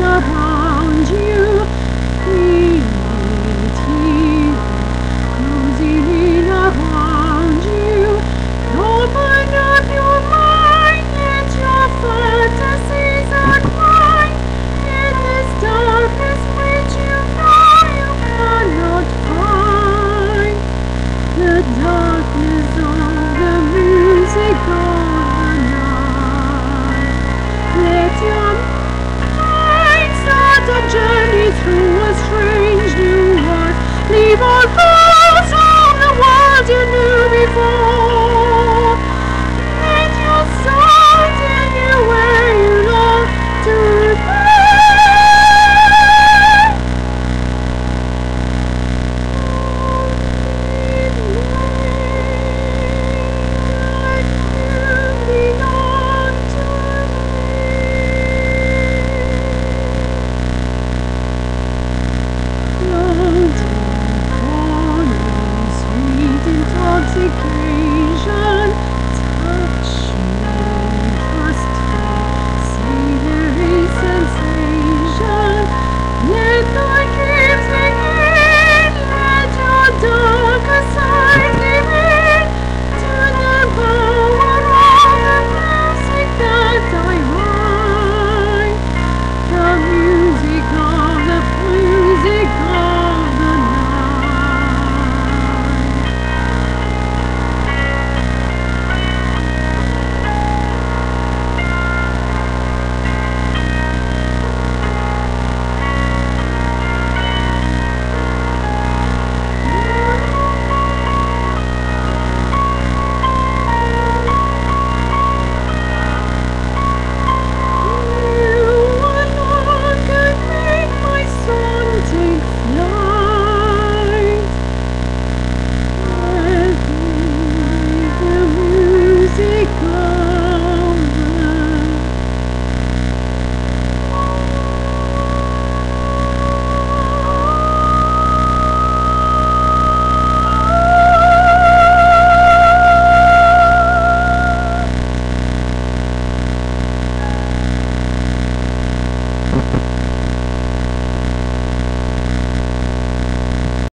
surround you.